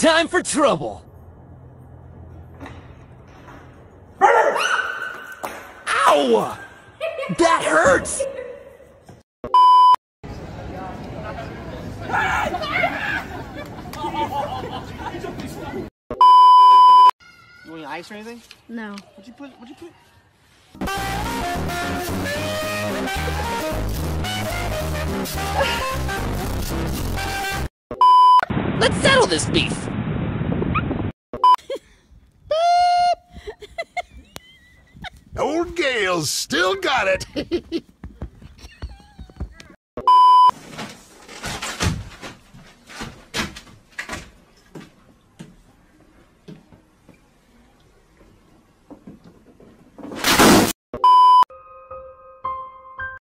time for trouble. Ow! That hurts! You want any ice or anything? No. What'd you put? What'd you put? Let's settle this beef! Old Gale's still got it.